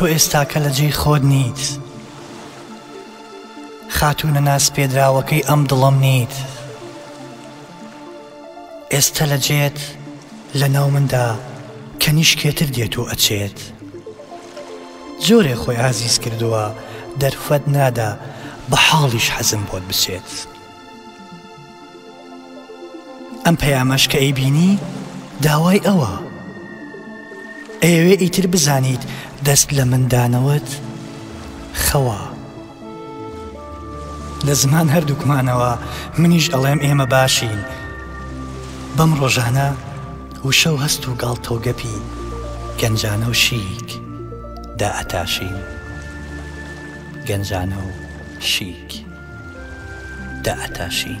تۆ ئێستاکە لە جێی خۆت نیت خاتونە ناس پێدراوەکەی ئەم دڵم نیت ئێستا لە جێت لە ناو مندا کە نیشکێتر دێت و ئەچێت زۆرێ خۆی ئازیز کردووە دەرفەت نادا بە حاڵیش حەزم بۆت بچێت. ئەم پەیامەش کە ئەیبینی داوای ئەوە ئەیەوێ ئیتر بزانیت دەست لە مندانەوەت خەوە لە زمان هەردووکمانەوە منیش ئەڵێم ئێمە باشین بەم ڕۆژانە وشە و هەست و گاڵتە و گەپی گەنجانە و شیک دا ئەتاشین گەنجانە و شیک. دەاتاشین.